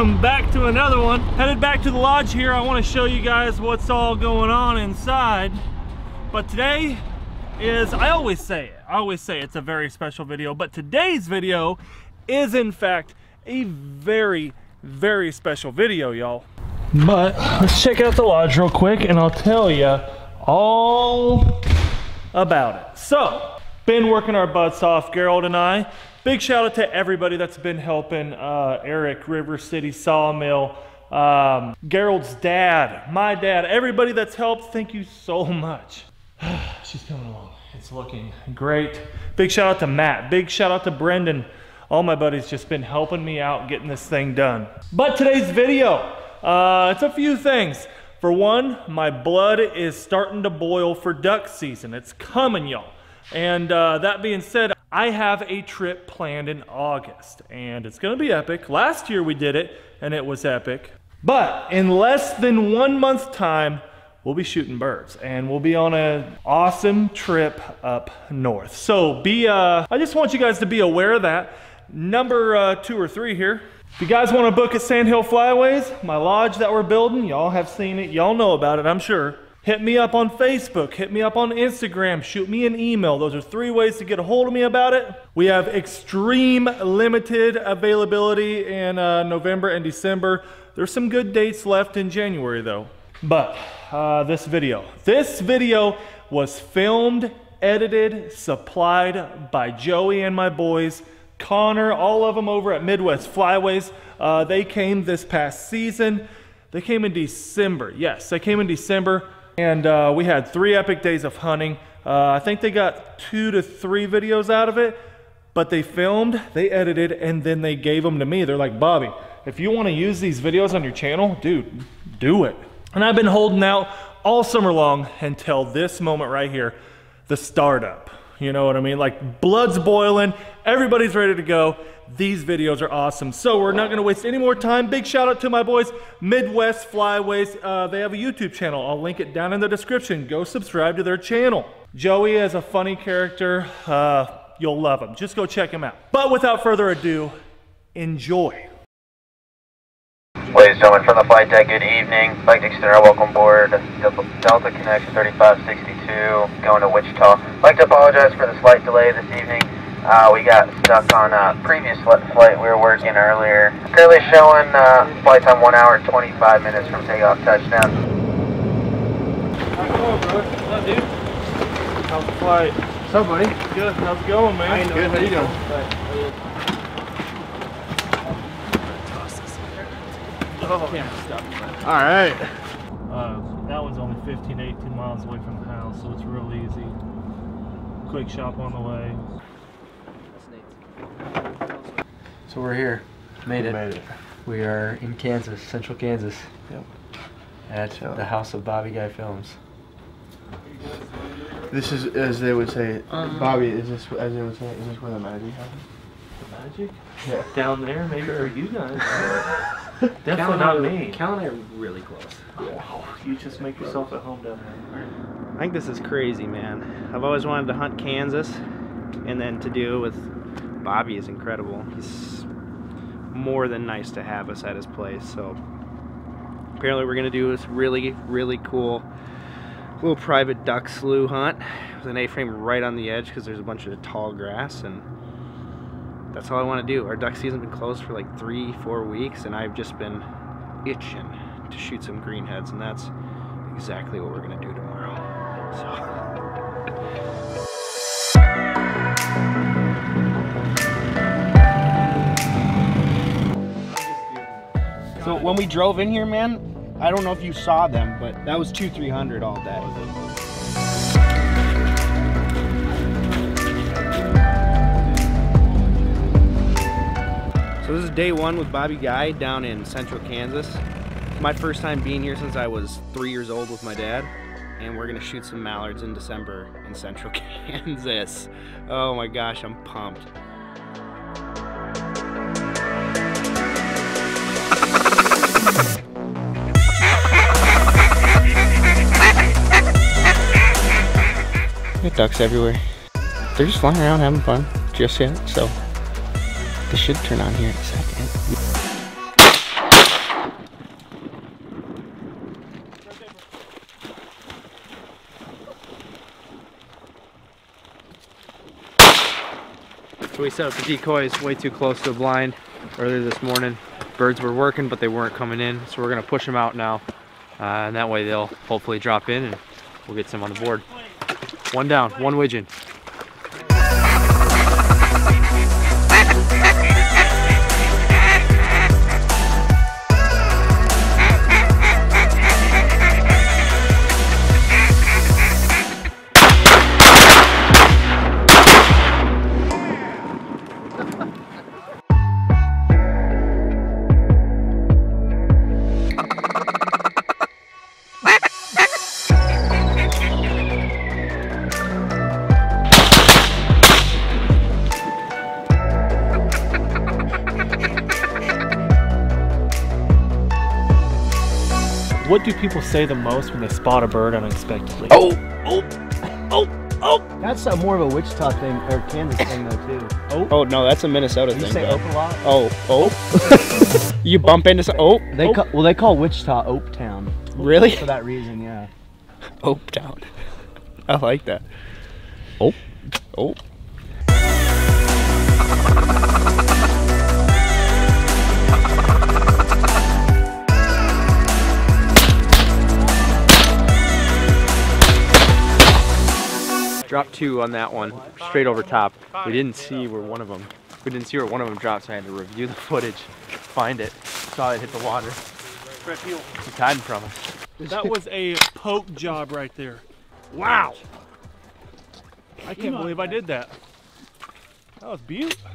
welcome back to another one. Headed back to the lodge here. I want to show you guys what's all going on inside. But today is, I always say it, I always say it's a very special video, but today's video is in fact a very, very special video, y'all. But let's check out the lodge real quick and I'll tell you all about it. So, been working our butts off, Gerald and I. Big shout out to everybody that's been helping uh, Eric, River City Sawmill, um, Gerald's dad, my dad, everybody that's helped, thank you so much. She's coming along. It's looking great. Big shout out to Matt. Big shout out to Brendan. All my buddies just been helping me out getting this thing done. But today's video, uh, it's a few things. For one, my blood is starting to boil for duck season. It's coming, y'all. And uh, that being said, I have a trip planned in August and it's gonna be epic. Last year we did it and it was epic. But in less than one month's time, we'll be shooting birds and we'll be on an awesome trip up north. So be, uh, I just want you guys to be aware of that. Number uh, two or three here. If you guys want to book at Sandhill Flyways, my lodge that we're building, y'all have seen it, y'all know about it, I'm sure. Hit me up on Facebook, hit me up on Instagram, shoot me an email. Those are three ways to get a hold of me about it. We have extreme limited availability in uh, November and December. There's some good dates left in January though. But uh, this video, this video was filmed, edited, supplied by Joey and my boys, Connor, all of them over at Midwest Flyways. Uh, they came this past season. They came in December. Yes, they came in December. And uh, we had three epic days of hunting. Uh, I think they got two to three videos out of it, but they filmed, they edited, and then they gave them to me. They're like, Bobby, if you want to use these videos on your channel, dude, do it. And I've been holding out all summer long until this moment right here, the startup. You know what I mean? Like blood's boiling, everybody's ready to go. These videos are awesome. So we're not gonna waste any more time. Big shout out to my boys, Midwest Flyways. Uh, they have a YouTube channel. I'll link it down in the description. Go subscribe to their channel. Joey is a funny character. Uh, you'll love him. Just go check him out. But without further ado, enjoy. Ladies and gentlemen from the flight deck, good evening. To extend our welcome aboard Delta Connection 3562 going to Wichita. I'd like to apologize for the slight delay this evening. Uh, we got stuck on a previous flight we were working earlier. Currently showing uh, flight time 1 hour 25 minutes from takeoff touchdown. How's it going, bro? What's up, dude? How's the flight? What's up, buddy? Good. How's it going, man? Good, how you doing? Oh. All right. Uh, that one's only 15, 18 miles away from the house, so it's real easy. Quick shop on the way. So we're here. Made it. Made it. We are in Kansas, central Kansas. Yep. At Yep. the house of Bobby Guy Films. This is, as they would say, Uh-huh. Bobby, is this, as they would say, is this where the magic happens? The magic? Yeah. Down there, maybe for you guys. Definitely not me. Cal and I are really close. Oh, you just make yourself at home down there. I think this is crazy, man. I've always wanted to hunt Kansas, and then to do it with Bobby is incredible. He's more than nice to have us at his place. So apparently, we're gonna do this really, really cool little private duck slough hunt with an A-frame right on the edge because there's a bunch of tall grass and. That's all I want to do. Our duck season's been closed for like three, four weeks, and I've just been itching to shoot some greenheads, and that's exactly what we're gonna do tomorrow. So. So when we drove in here, man, I don't know if you saw them, but that was two, three hundred all day. So this is day one with Bobby Guy down in central Kansas. My first time being here since I was three years old with my dad. And we're gonna shoot some mallards in December in central Kansas. Oh my gosh, I'm pumped. Ducks everywhere. They're just flying around having fun just yet, so they should turn on here in a second. So we set up the decoys way too close to the blind earlier this morning. Birds were working, but they weren't coming in. So we're gonna push them out now. Uh, and that way they'll hopefully drop in and we'll get some on the board. One down, one widgeon. What do people say the most when they spot a bird unexpectedly? Oh, oh, oh, oh. That's uh, more of a Wichita thing or Kansas thing though too. Oh Oh no, that's a Minnesota You thing. say bro. ope a lot? Oh, oh. you bump into some. Oh, They oh, ca- well they call Wichita Ope Town really? for that reason. Yeah. Ope Town. I like that. Oh, oh. Drop two on that one, straight over top. We didn't see where one of them. We didn't see where one of them dropped, so I had to review the footage, find it. Saw it hit the water. He's hiding from us. That was a poke job right there. Wow. I can't believe I did that. That was beautiful.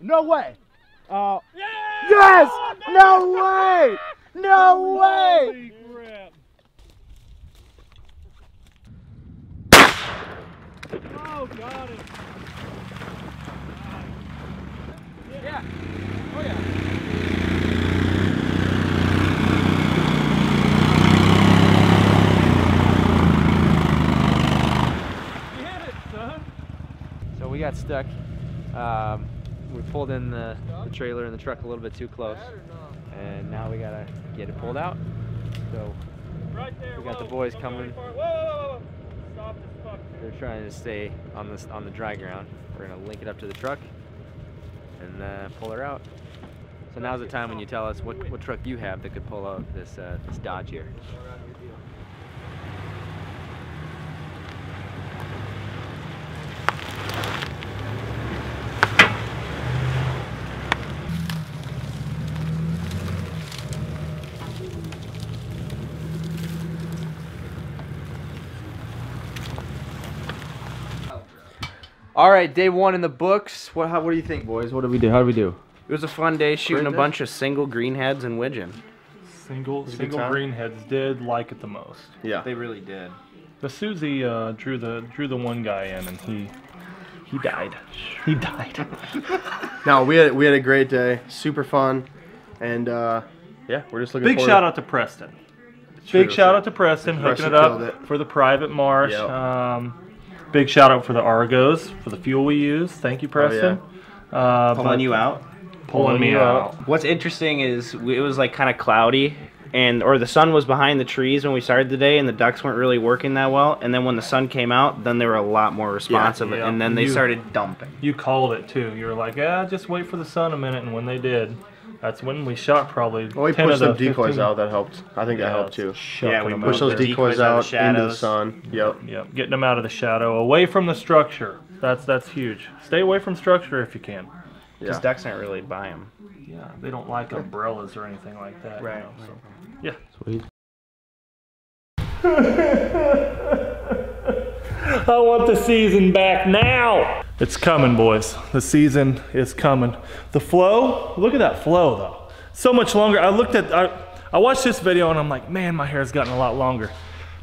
No way. Uh, Yes! No way! No way! Crap. Oh, got it. You hit it, son. So we got stuck. Um, we pulled in the, the trailer and the truck a little bit too close. And now we gotta get it pulled out. So Right there. We got the boys coming. Whoa, whoa, whoa. Stop this fuck. they're trying to stay on this on the dry ground. We're gonna link it up to the truck and uh, pull her out. So now's the time when you tell us what, what truck you have that could pull out this uh, this Dodge here. All right, day one in the books. What how, what do you think, boys? What did we do? How did we do? It was a fun day shooting a bunch of single greenheads and widgeon. Single single greenheads did like it the most. Yeah. They really did. The Susie uh, drew the drew the one guy in, and he he died. He died. No, we had we had a great day. Super fun, and uh, yeah, we're just looking. Big forward shout to- out to Preston. True, Big shout out to Preston hooking Preston it up it. for the private marsh. Yep. Um, big shout out for the Argos for the fuel we use. Thank you, Preston. uh, Pulling you out. Pulling me you out. What's interesting is it was like kind of cloudy and or the sun was behind the trees when we started the day, and the ducks weren't really working that well. And then when the sun came out, then they were a lot more responsive, yeah. and then they You- started dumping. You called it too. You were like, yeah, just wait for the sun a minute. And when they did, that's when we shot probably. Well, we 10 pushed of some the decoys 15 out. That helped. I think that helped too. Yeah, we them moved Push those decoys decoys out out into the sun. Yep. Yep, getting them out of the shadow, away from the structure. That's that's huge. Stay away from structure if you can. Because Yeah. ducks aren't really by them. Yeah, they don't like umbrellas or anything like that. you Right, know, so. Yeah. Sweet. I want the season back now. It's coming, boys. The season is coming. The flow, look at that flow though. So much longer. I looked at, I, I watched this video and I'm like, man, my hair's gotten a lot longer.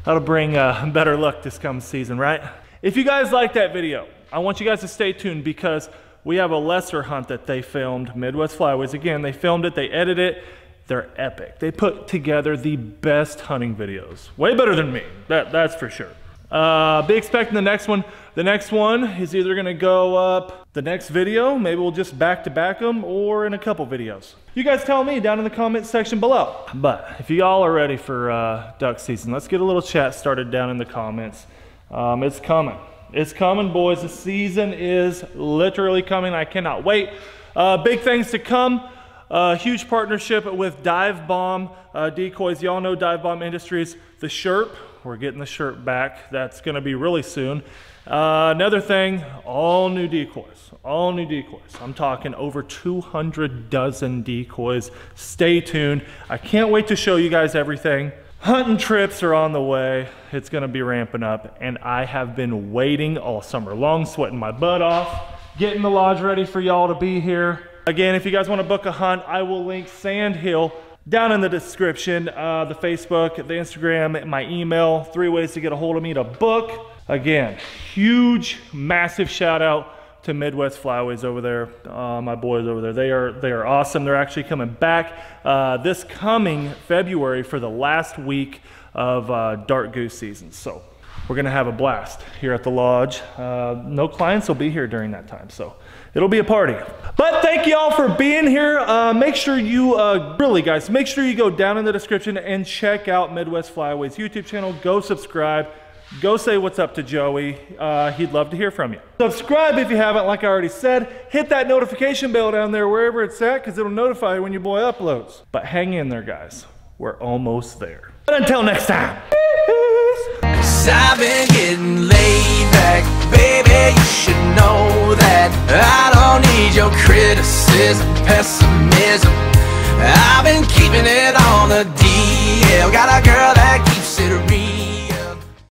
That'll bring uh, better luck this coming season, right? If you guys like that video, I want you guys to stay tuned because we have a lesser hunt that they filmed, Midwest Flyways. Again, they filmed it, they edited it. They're epic. They put together the best hunting videos. Way better than me, that, that's for sure. Uh, be expecting the next one. The next one is either gonna go up the next video, maybe we'll just back to back them, or in a couple videos. You guys tell me down in the comments section below. But if you all are ready for uh, duck season, let's get a little chat started down in the comments. Um, it's coming. It's coming, boys. The season is literally coming. I cannot wait. Uh, big things to come. Uh, huge partnership with Dive Bomb uh, Decoys. Y'all know Dive Bomb Industries. The Sherp, we're getting the Sherp back. That's going to be really soon. Uh, another thing, all new decoys. All new decoys. I'm talking over 200 dozen decoys. Stay tuned. I can't wait to show you guys everything. Hunting trips are on the way. It's gonna be ramping up, and I have been waiting all summer long, sweating my butt off, getting the lodge ready for y'all to be here. Again, if you guys wanna book a hunt, I will link Sand Hill down in the description, uh, the Facebook, the Instagram, my email, three ways to get a hold of me to book. Again, huge, massive shout out to Midwest Flyways over there, uh, my boys over there. They are they are awesome. They're actually coming back uh, this coming February for the last week of uh, dark goose season. So we're gonna have a blast here at the lodge. Uh, no clients will be here during that time, so it'll be a party. But thank you all for being here. Uh, make sure you uh, really guys, make sure you go down in the description and check out Midwest Flyways YouTube channel. Go subscribe. Go say what's up to Joey. Uh, he'd love to hear from you. Subscribe if you haven't, like I already said. Hit that notification bell down there wherever it's at because it'll notify you when your boy uploads. But hang in there, guys. We're almost there. But until next time. I've been getting laid back, baby. You should know that I don't need your criticism, pessimism. I've been keeping it on the DL. Got a girl that keeps